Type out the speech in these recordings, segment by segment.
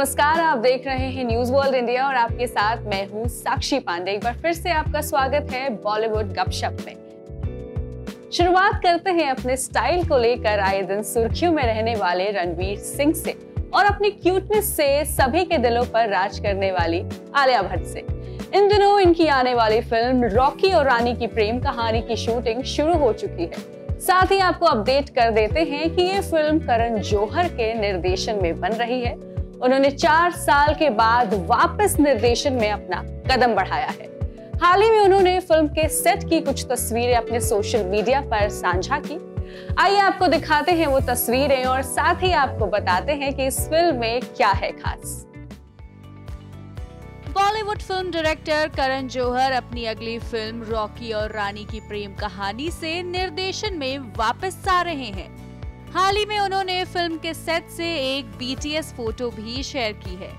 नमस्कार, आप देख रहे हैं न्यूज़ वर्ल्ड इंडिया और आपके साथ मैं हूँ साक्षी पांडे। एक बार फिर से आपका स्वागत है बॉलीवुड गपशप में। शुरुआत करते हैं अपने स्टाइल को लेकर आए दिन सुर्खियों में रहने वाले रणवीर सिंह से और अपनी क्यूटनेस से सभी के दिलों पर राज करने वाली आलिया भट्ट से। इन दिनों इनकी आने वाली फ़िल्म रॉकी और रानी की प्रेम कहानी की शूटिंग शुरू हो चुकी है। साथ ही आपको अपडेट कर देते हैं कि ये फ़िल्म करण जौहर के निर्देशन में बन रही है। उन्होंने चार साल के बाद वापस निर्देशन में अपना कदम बढ़ाया है। हाल ही में उन्होंने फ़िल्म के सेट की कुछ तस्वीरें अपने सोशल मीडिया पर साझा की। आइए आपको दिखाते हैं वो तस्वीरें और साथ ही आपको बताते हैं कि इस फ़िल्म में क्या है खास। Bollywood film director Karan Johar अपनी अगली फ़िल्म रॉकी और रानी की प्रेम कहानी से निर्देशन में वापस आ रहे हैं। हाल ही में उन्होंने फ़िल्म के सेट से एक बीटीएस फ़ोटो भी शेयर की है।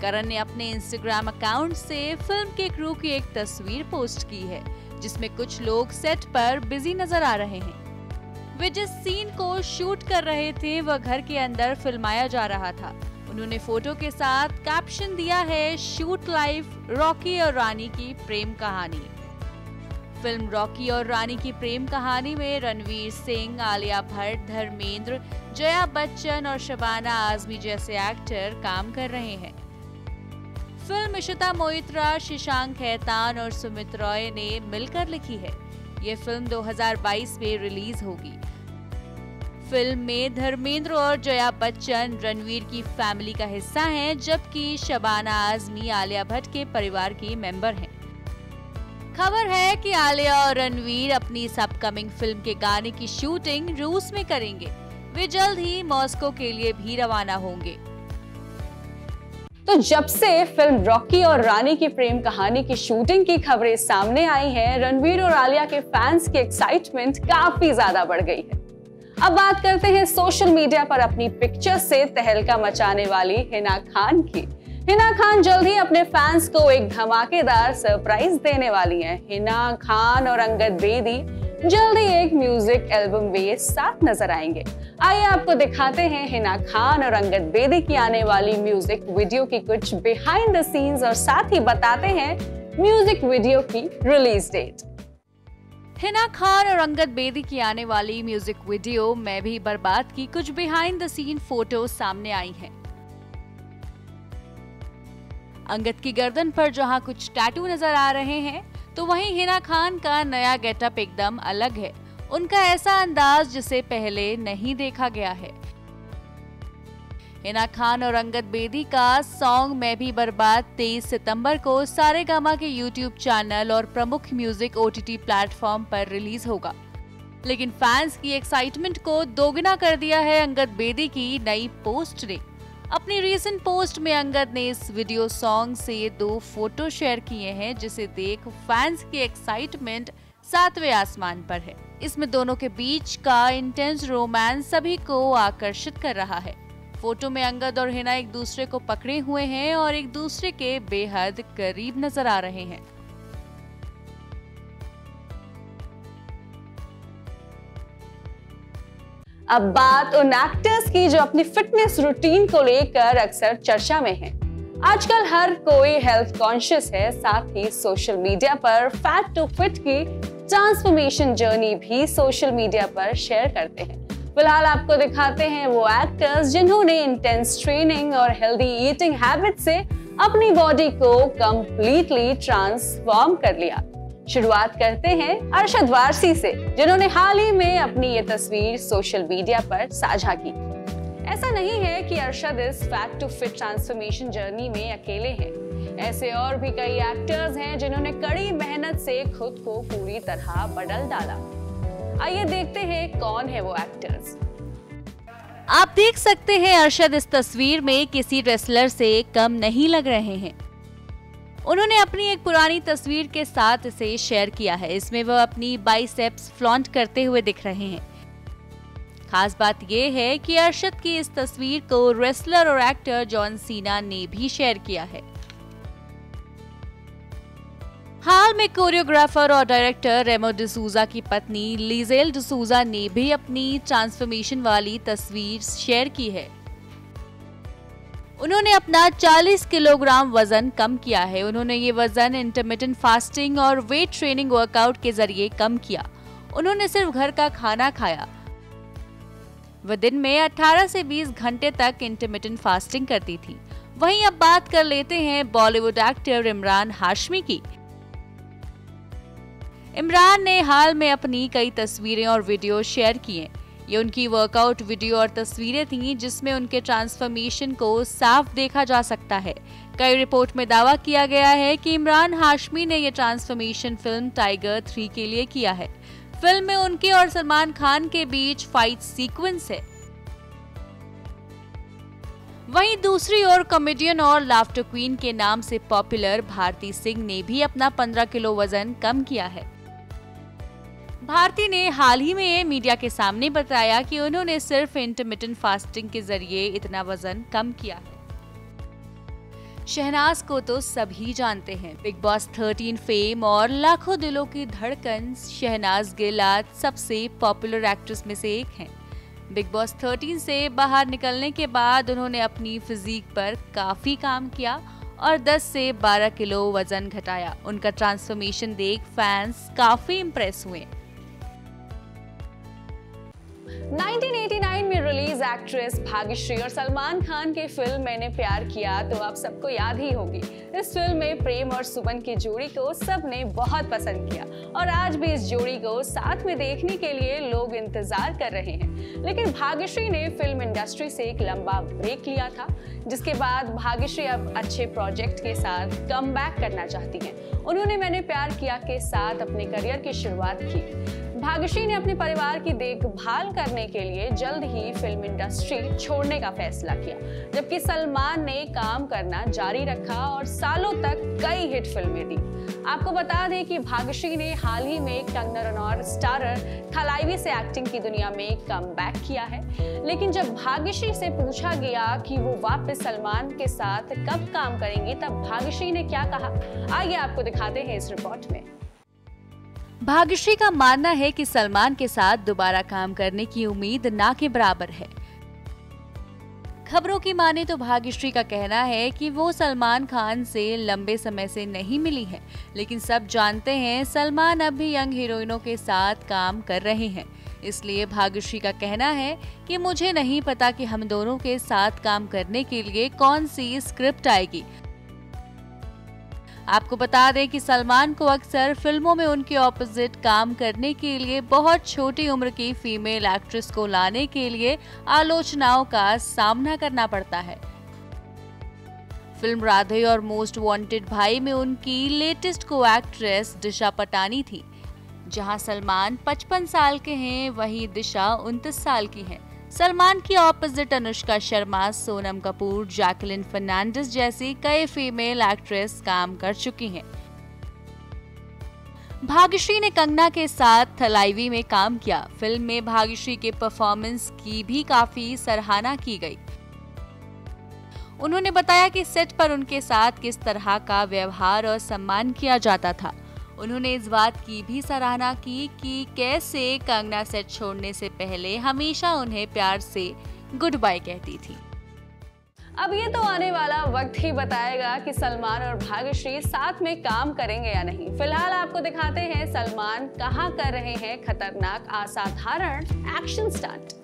करण ने अपने इंस्टाग्राम अकाउंट से फ़िल्म के क्रू की एक तस्वीर पोस्ट की है, जिसमें कुछ लोग सेट पर बिज़ी नज़र आ रहे हैं। वे जिस सीन को शूट कर रहे थे, वह घर के अंदर फिल्माया जा रहा था। उन्होंने फ़ोटो के साथ कैप्शन दिया है शूट लाइफ रॉकी और रानी की प्रेम कहानी। फ़िल्म रॉकी और रानी की प्रेम कहानी में रणवीर सिंह, आलिया भट्ट, धर्मेंद्र, जया बच्चन और शबाना आजमी जैसे एक्टर काम कर रहे हैं। फ़िल्म इशिता मोइत्रा, शशांक खैतान और सुमित रॉय ने मिलकर लिखी है। ये फ़िल्म 2022 में रिलीज़ होगी। फ़िल्म में धर्मेंद्र और जया बच्चन रणवीर की फैमिली का हिस्सा हैं, जबकि शबाना आजमी, आलिया भट्ट के परिवार की मेंबर हैं। खबर है कि आलिया और रणवीर अपनी इस अपकमिंग फ़िल्म के गाने की शूटिंग रूस में करेंगे। वे जल्द ही मॉस्को के लिए भी रवाना होंगे। तो जब से फ़िल्म रॉकी और रानी की प्रेम कहानी की शूटिंग की खबरें सामने आई हैं, रणवीर और आलिया के फैंस की एक्साइटमेंट काफ़ी ज़्यादा बढ़ गई है। अब बात करते हैं सोशल मीडिया पर अपनी पिक्चर से तहलका मचाने वाली हिना खान की। हिना खान जल्द ही अपने फैंस को एक धमाकेदार सरप्राइज़ देने वाली हैं। हिना खान और अंगद बेदी जल्द ही एक म्यूज़िक एल्बम वे साथ नज़र आएँगे आइए आपको दिखाते हैं हिना खान और अंगद बेदी की आने वाली म्यूज़िक वीडियो की कुछ बिहाइंड द सीन्स और साथ ही बताते हैं म्यूज़िक वीडियो की रिलीज़ डेट हिना खान और अंगद बेदी की आने वाली म्यूज़िक वीडियो में भी बर्बाद की कुछ बिहाइंड द सीन फ़ोटो सामने आई हैं। अंगद की गर्दन पर जहाँ कुछ टैटू नज़र आ रहे हैं तो वहीं हिना खान का नया गेटअप एकदम अलग है। उनका ऐसा अंदाज जिसे पहले नहीं देखा गया है। हिना खान और अंगद बेदी का सॉन्ग मैं भी बर्बाद 23 सितंबर को सारे गामा के यूट्यूब चैनल और प्रमुख म्यूज़िक ओटीटी प्लेटफॉर्म पर रिलीज़ होगा। लेकिन फैंस की एक्साइटमेंट को दोगुना कर दिया है अंगद बेदी की नई पोस्ट ने। अपनी रीसेंट पोस्ट में अंगद ने इस वीडियो सॉन्ग से दो फ़ोटो शेयर किए हैं, जिसे देख फैंस की एक्साइटमेंट सातवें आसमान पर है। इसमें दोनों के बीच का इंटेंस रोमांस सभी को आकर्षित कर रहा है। फ़ोटो में अंगद और हिना एक दूसरे को पकड़े हुए हैं और एक दूसरे के बेहद करीब नज़र आ रहे हैं। अब बात उन एक्टर्स की जो अपनी फिटनेस रूटीन को लेकर अक्सर चर्चा में हैं। आजकल हर कोई हेल्थ कॉन्शियस है, साथ ही सोशल मीडिया पर फैट टू फिट की ट्रांसफॉर्मेशन जर्नी भी सोशल मीडिया पर शेयर करते हैं फ़िलहाल आपको दिखाते हैं वो एक्टर्स जिन्होंने इंटेंस ट्रेनिंग और हेल्दी ईटिंग हैबिट से अपनी बॉडी को कंप्लीटली ट्रांसफॉर्म कर लिया शुरुआत करते हैं अरशद वारसी से, जिन्होंने हाल ही में अपनी ये तस्वीर सोशल मीडिया पर साझा की। ऐसा नहीं है कि अरशद इस fat to fit transformation journey में अकेले हैं। ऐसे और भी कई एक्टर्स हैं जिन्होंने कड़ी मेहनत से खुद को पूरी तरह बदल डाला। आइए देखते हैं कौन है वो एक्टर्स आप देख सकते हैं अरशद इस तस्वीर में किसी रेसलर से कम नहीं लग रहे हैं। उन्होंने अपनी एक पुरानी तस्वीर के साथ इसे शेयर किया है। इसमें वह अपनी बाइसेप्स फ्लॉन्ट करते हुए दिख रहे हैं। खास बात यह है कि अरशद की इस तस्वीर को रेसलर और एक्टर जॉन सीना ने भी शेयर किया है। हाल में कोरियोग्राफर और डायरेक्टर रेमो डिसूजा की पत्नी लीजेल डिसूजा ने भी अपनी ट्रांसफॉर्मेशन वाली तस्वीर शेयर की है। उन्होंने अपना 40 किलोग्राम वज़न कम किया है। उन्होंने ये वज़न इंटरमीडियंट फास्टिंग और वेट ट्रेनिंग वर्कआउट के ज़रिए कम किया। उन्होंने सिर्फ़ घर का खाना खाया। वह दिन में 18 से 20 घंटे तक इंटरमीडियंट फास्टिंग करती थी। वहीं अब बात कर लेते हैं बॉलीवुड एक्टर इमरान हाशमी की। इमरान ने हाल में अपनी कई तस्वीरें और वीडियो शेयर किए। ये उनकी वर्कआउट वीडियो और तस्वीरें थीं, जिसमें उनके ट्रांसफॉर्मेशन को साफ़ देखा जा सकता है। कई रिपोर्ट में दावा किया गया है कि इमरान हाशमी ने यह ट्रांसफॉर्मेशन फ़िल्म टाइगर थ्री के लिए किया है। फ़िल्म में उनके और सलमान खान के बीच फाइट सीक्वेंस है। वहीं दूसरी ओर कॉमेडियन और लाफ्टर क्वीन के नाम से पॉपुलर भारती सिंह ने भी अपना 15 किलो वज़न कम किया है। भारती ने हाल ही में मीडिया के सामने बताया कि उन्होंने सिर्फ़ इंटरमीडियंट फास्टिंग के ज़रिए इतना वज़न कम किया है। शहनाज को तो सभी जानते हैं। बिग बॉस 13 फेम और लाखों दिलों की धड़कन शहनाज गिल आज सबसे पॉपुलर एक्ट्रेस में से एक हैं। बिग बॉस 13 से बाहर निकलने के बाद उन्होंने अपनी फिजिक पर काफ़ी काम किया और 10 से 12 किलो वज़न घटाया। उनका ट्रांसफॉर्मेशन देख फैंस काफ़ी इम्प्रेस हुए। 1989 में रिलीज़ एक्ट्रेस भाग्यश्री और सलमान खान की फ़िल्म मैंने प्यार किया तो आप सबको याद ही होगी। इस फ़िल्म में प्रेम और सुमन की जोड़ी को सबने बहुत पसंद किया और आज भी इस जोड़ी को साथ में देखने के लिए लोग इंतज़ार कर रहे हैं। लेकिन भाग्यश्री ने फ़िल्म इंडस्ट्री से एक लंबा ब्रेक लिया था, जिसके बाद भाग्यश्री अब अच्छे प्रोजेक्ट के साथ कम करना चाहती हैं। उन्होंने मैंने प्यार किया के साथ अपने करियर की शुरुआत की। भाग्यश्री ने अपने परिवार की देखभाल करने के लिए जल्द ही फ़िल्म इंडस्ट्री छोड़ने का फैसला किया, जबकि सलमान ने काम करना जारी रखा और सालों तक कई हिट फ़िल्में दी। आपको बता दें कि भाग्यश्री ने हाल ही में कंगना रनौर स्टारर थलाईवी से एक्टिंग की दुनिया में कम किया है, लेकिन जब भाग्यश्री से पूछा गया कि वो वापस सलमान के साथ कब काम करेंगी, तब भाग्यश्री ने क्या कहा? आइए आपको दिखाते हैं इस रिपोर्ट में। भाग्यश्री का मानना है कि सलमान के साथ दोबारा काम करने की उम्मीद ना के बराबर है। खबरों की माने तो भाग्यश्री का कहना है कि वो सलमान खान से लंबे समय से नहीं मिली है, लेकिन सब जानते हैं सलमान अब भी यंग हीरोइनों के साथ काम कर रहे हैं। इसलिए भाग्यश्री का कहना है कि मुझे नहीं पता कि हम दोनों के साथ काम करने के लिए कौन सी स्क्रिप्ट आएगी। आपको बता दें कि सलमान को अक्सर फ़िल्मों में उनके ऑपोजिट काम करने के लिए, बहुत छोटी उम्र की फीमेल एक्ट्रेस को लाने के लिए आलोचनाओं का सामना करना पड़ता है फ़िल्म राधे और मोस्ट वांटेड भाई में उनकी लेटेस्ट को एक्ट्रेस दिशा पटानी थी, जहाँ सलमान 55 साल के हैं, वहीं दिशा उनतीस साल की हैं। सलमान की ऑपोजिट अनुष्का शर्मा, सोनम कपूर, जैकलिन फर्नांडिस जैसी कई फीमेल एक्ट्रेस काम कर चुकी हैं। भाग्यश्री ने कंगना के साथ थलाईवी में काम किया। फ़िल्म में भाग्यश्री के परफॉर्मेंस की भी काफ़ी सराहना की गई। उन्होंने बताया कि सेट पर उनके साथ किस तरह का व्यवहार और सम्मान किया जाता था। उन्होंने इस बात की भी सराहना की कि कैसे कंगना सेट छोड़ने से पहले हमेशा उन्हें प्यार से गुड बाय कहती थी। अब ये तो आने वाला वक्त ही बताएगा कि सलमान और भाग्यश्री साथ में काम करेंगे या नहीं। फ़िलहाल आपको दिखाते हैं सलमान कहाँ कर रहे हैं खतरनाक असाधारण एक्शन स्टंट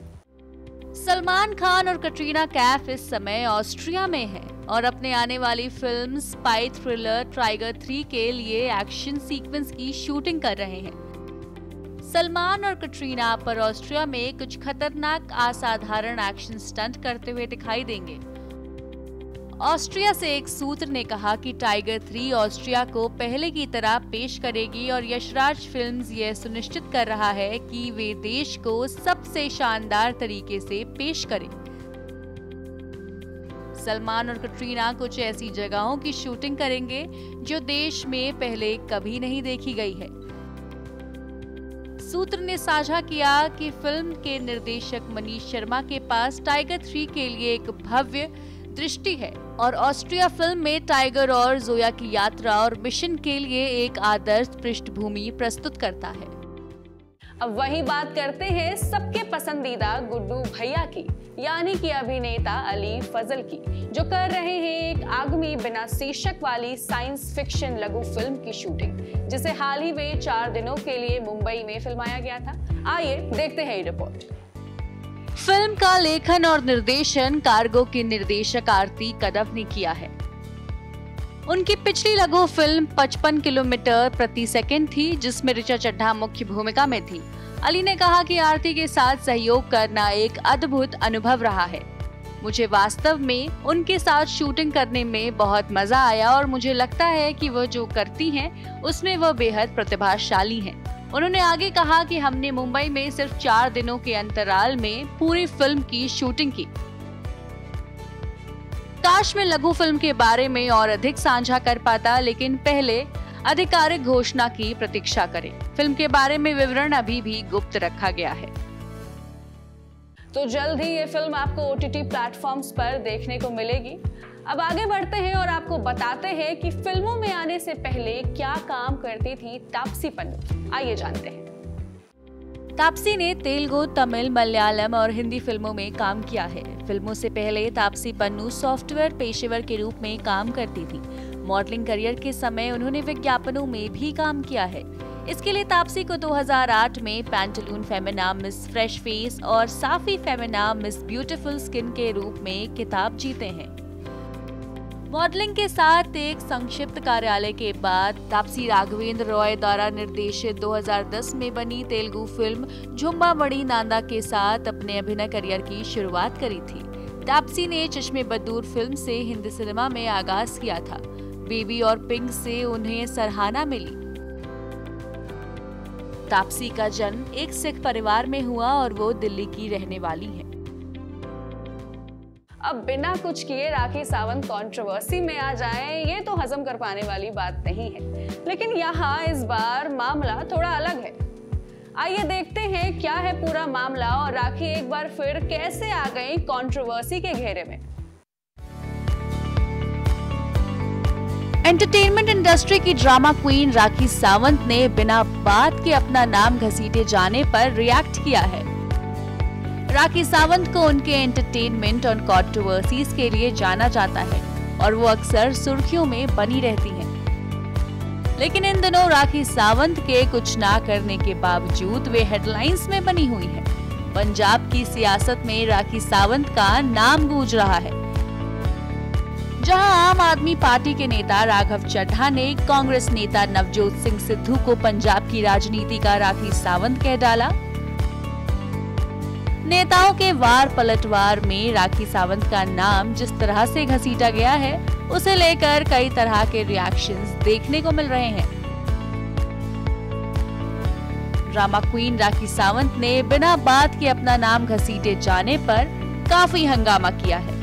सलमान खान और कटरीना कैफ इस समय ऑस्ट्रिया में है। और अपने आने वाली film spy thriller Tiger three के लिए एक्शन सीक्वेंस की शूटिंग कर रहे हैं। सलमान और कटरीना पर ऑस्ट्रिया में कुछ खतरनाक, असाधारण एक्शन स्टंट करते हुए दिखाई देंगे। ऑस्ट्रिया से एक सूत्र ने कहा कि टाइगर थ्री ऑस्ट्रिया को पहले की तरह पेश करेगी और यशराज फिल्म्स यह सुनिश्चित कर रहा है कि वे देश को सबसे शानदार तरीके से पेश करें। सलमान और कटरीना कुछ ऐसी जगहों की शूटिंग करेंगे जो देश में पहले कभी नहीं देखी गई है। सूत्र ने साझा किया कि फ़िल्म के निर्देशक मनीष शर्मा के पास टाइगर थ्री के लिए एक भव्य दृष्टि है और ऑस्ट्रिया फ़िल्म में टाइगर और जोया की यात्रा और मिशन के लिए एक आदर्श पृष्ठभूमि प्रस्तुत करता है। अब वही बात करते हैं सबके पसंदीदा गुड्डू भैया की, यानी कि अभिनेता अली फजल की, जो कर रहे हैं एक आगमी बिना शीर्षक वाली साइंस फिक्शन लघु फ़िल्म की शूटिंग जिसे हाल ही में चार दिनों के लिए मुंबई में फिल्माया गया था। आइए देखते हैं रिपोर्ट फ़िल्म का लेखन और निर्देशन कार्गो की निर्देशक आरती कदव ने किया है। उनकी पिछली लघु फ़िल्म 55 किलोमीटर प्रति सेकंड थी, जिसमें ऋचा चड्ढा मुख्य भूमिका में थी। अली ने कहा कि आरती के साथ सहयोग करना एक अद्भुत अनुभव रहा है। मुझे वास्तव में उनके साथ शूटिंग करने में बहुत मज़ा आया और मुझे लगता है कि वह जो करती हैं, उसमें वह बेहद प्रतिभाशाली हैं। उन्होंने आगे कहा कि हमने मुंबई में सिर्फ़ चार दिनों के अंतराल में पूरी फ़िल्म की शूटिंग की। काश में लघु फ़िल्म के बारे में और अधिक साझा कर पाता, लेकिन पहले आधिकारिक घोषणा की प्रतीक्षा करें। फ़िल्म के बारे में विवरण अभी भी गुप्त रखा गया है। तो जल्द ही ये फ़िल्म आपको ओ टी प्लेटफॉर्म्स पर देखने को मिलेगी। अब आगे बढ़ते हैं और आपको बताते हैं कि फ़िल्मों में आने से पहले क्या काम करती थी तापसी पन्नू। आइए जानते हैं। तापसी ने तेलुगु, तमिल, मलयालम और हिंदी फ़िल्मों में काम किया है। फ़िल्मों से पहले तापसी पन्नू सॉफ्टवेयर पेशेवर के रूप में काम करती थी। मॉडलिंग करियर के समय उन्होंने विज्ञापनों में भी काम किया है। इसके लिए तापसी को 2008 में Pantaloons Femina Miss Fresh Face और Safi Femina Miss Beautiful Skin के रूप में किताब जीते हैं। मॉडलिंग के साथ एक संक्षिप्त कार्यालय के बाद तापसी राघवेंद्र रॉय द्वारा निर्देशित 2010 में बनी तेलुगु फ़िल्म झुम्बा बड़ी नांदा के साथ अपने अभिनय करियर की शुरुआत करी थी। तापसी ने चश्मे बदूर फ़िल्म से हिंदी सिनेमा में आगाज़ किया था। बेबी और पिंक से उन्हें सराहना मिली। तापसी का जन्म एक सिख परिवार में हुआ और वो दिल्ली की रहने वाली है। अब बिना कुछ किए राखी सावंत कंट्रोवर्सी में आ जाए, ये तो हजम कर पाने वाली बात नहीं है। लेकिन यहाँ इस बार मामला थोड़ा अलग है। आइए देखते हैं क्या है पूरा मामला और राखी एक बार फिर कैसे आ गई कंट्रोवर्सी के घेरे में। एंटरटेनमेंट इंडस्ट्री की ड्रामा क्वीन राखी सावंत ने बिना बात के अपना नाम घसीटे जाने पर रिएक्ट किया है। राखी सावंत को उनके एंटरटेनमेंट और कॉन्ट्रोवर्सीज के लिए जाना जाता है और वो अक्सर सुर्खियों में बनी रहती हैं। लेकिन इन दिनों राखी सावंत के कुछ ना करने के बावजूद वे हेडलाइंस में बनी हुई हैं। पंजाब की सियासत में राखी सावंत का नाम गूंज रहा है जहाँ आम आदमी पार्टी के नेता राघव चड्ढा ने कांग्रेस नेता नवजोत सिंह सिद्धू को पंजाब की राजनीति का राखी सावंत कह डाला नेताओं के वार पलटवार में राखी सावंत का नाम जिस तरह से घसीटा गया है, उसे लेकर कई तरह के रिएक्शंस देखने को मिल रहे हैं। ड्रामा क्वीन राखी सावंत ने बिना बात के अपना नाम घसीटे जाने पर काफ़ी हंगामा किया है।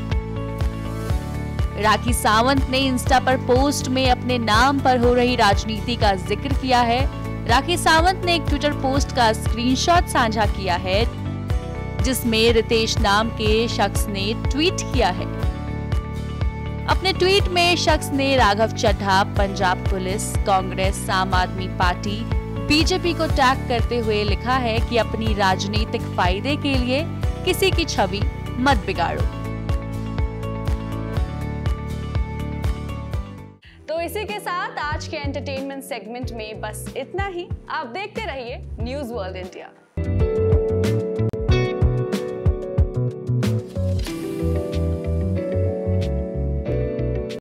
राखी सावंत ने इंस्टा पर पोस्ट में अपने नाम पर हो रही राजनीति का ज़िक्र किया है। राखी सावंत ने एक ट्विटर पोस्ट का स्क्रीनशॉट साझा किया है। जिसमें रितेश नाम के शख्स ने ट्वीट किया है। अपने ट्वीट में शख्स ने Raghav Chadha, Punjab police, Congress, Aam Aadmi party, BJP को टैग करते हुए लिखा है कि अपनी राजनीतिक फ़ायदे के लिए किसी की छवि मत बिगाड़ो। तो इसी के साथ आज के एंटरटेनमेंट सेगमेंट में बस इतना ही। आप देखते रहिए न्यूज़ वर्ल्ड इंडिया